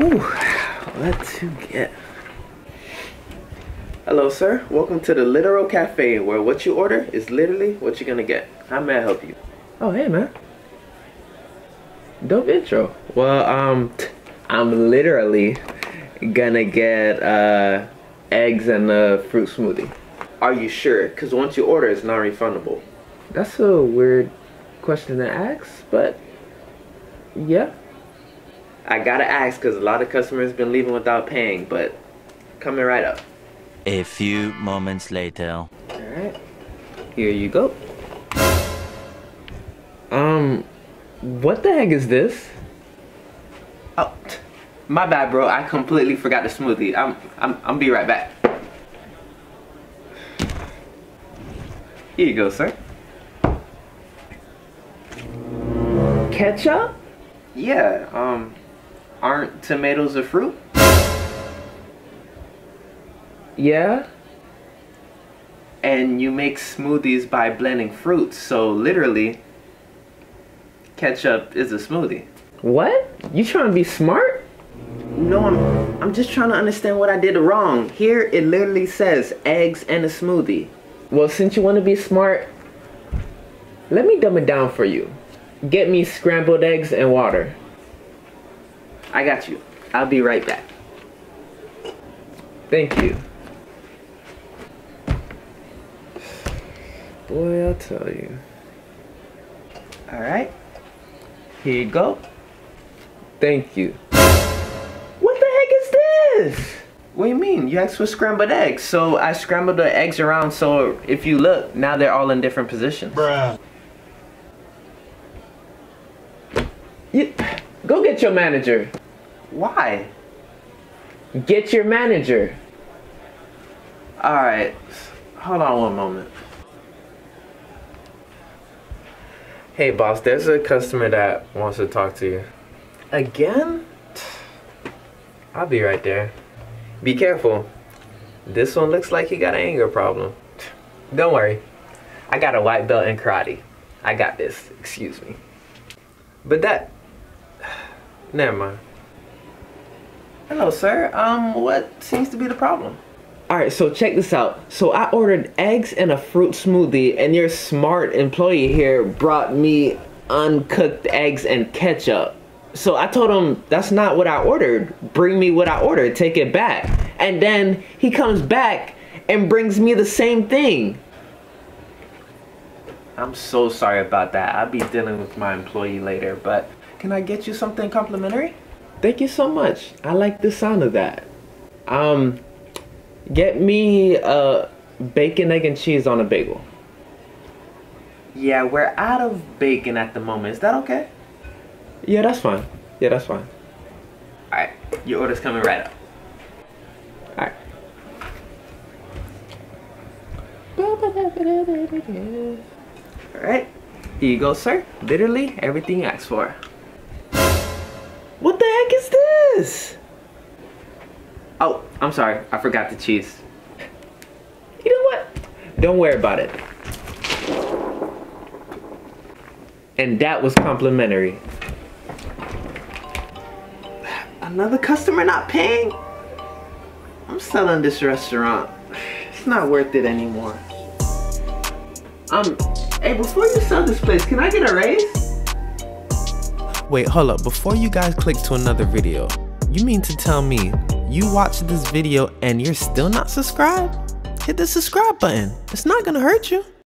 Ooh, what to get? Hello, sir. Welcome to the Literal Cafe, where what you order is literally what you're gonna get. How may I help you? Oh, hey, man. Dope intro. Well, um, I'm literally gonna get uh, eggs and a fruit smoothie. Are you sure? Because once you order, it's non-refundable. That's a weird question to ask, but yeah. I gotta ask because a lot of customers been leaving without paying, but coming right up. A few moments later. Alright. Here you go. Um, what the heck is this? Oh, my bad, bro. I completely forgot the smoothie. I'm, I'm, I'm be right back. Here you go, sir. Ketchup? Yeah, um, aren't tomatoes a fruit? Yeah. And you make smoothies by blending fruits, so literally, ketchup is a smoothie. What? You trying to be smart? No, I'm, I'm just trying to understand what I did wrong. Here, it literally says eggs and a smoothie. Well, since you want to be smart, let me dumb it down for you. Get me scrambled eggs and water. I got you. I'll be right back. Thank you. Boy, I'll tell you. Alright. Here you go. Thank you. What the heck is this? What do you mean? You asked for scrambled eggs. So I scrambled the eggs around so if you look, now they're all in different positions. Bruh. You, go get your manager. Why? Get your manager. Alright. Hold on one moment. Hey boss, there's a customer that wants to talk to you. Again? I'll be right there. Be careful. This one looks like he got an anger problem. Don't worry. I got a white belt in karate. I got this. Excuse me. But that... Never mind. Hello, sir. Um, what seems to be the problem? Alright, so check this out. So I ordered eggs and a fruit smoothie, and your smart employee here brought me uncooked eggs and ketchup. So I told him, that's not what I ordered. Bring me what I ordered, take it back. And then he comes back and brings me the same thing. I'm so sorry about that. I'll be dealing with my employee later, but can I get you something complimentary? Thank you so much. I like the sound of that. Um, Get me a bacon, egg, and cheese on a bagel. Yeah, we're out of bacon at the moment. Is that okay? Yeah, that's fine. Yeah, that's fine. Alright, your order's coming right up. Alright. Alright, here you go, sir. Literally everything you asked for. This? Oh, I'm sorry. I forgot the cheese. You know what? Don't worry about it. And that was complimentary. Another customer not paying? I'm selling this restaurant. It's not worth it anymore. Um, hey, before you sell this place, can I get a raise? Wait, hold up. Before you guys click to another video, you mean to tell me you watched this video and you're still not subscribed? Hit the subscribe button. It's not gonna hurt you.